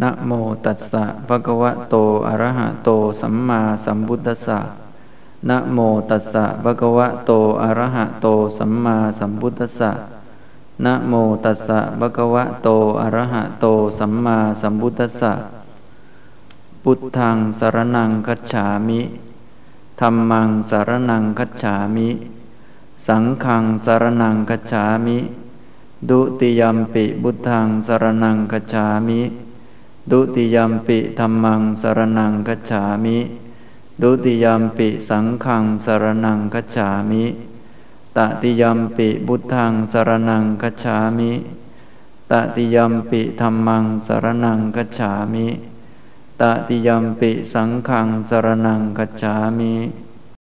นะโมตัสสะภะคะวะโตอะระหะโตสัมมาสัมพุทธัสสะนะโมตัสสะภะคะวะโตอะระหะโตสัมมาสัมพุทธัสสะนะโมตัสสะภะคะวะโตอะระหะโตสัมมาสัมพุทธัสสะพุทธังสารนังคัจฉามิธรรมังสารนังคัจฉามิ สังฆังสารนังคัจฉามิ ดุติยัมปิบุตังสารนังคัจฉามิ ดุติยัมปิธรรมังสารนังคัจฉามิ ดุติยัมปิสังฆังสารนังคัจฉามิตติยัมปิบุตังสารนังคัจฉามิตติยัมปิธรรมังสารนังคัจฉามิตติยัมปิสังฆังสารนังคัจฉามิ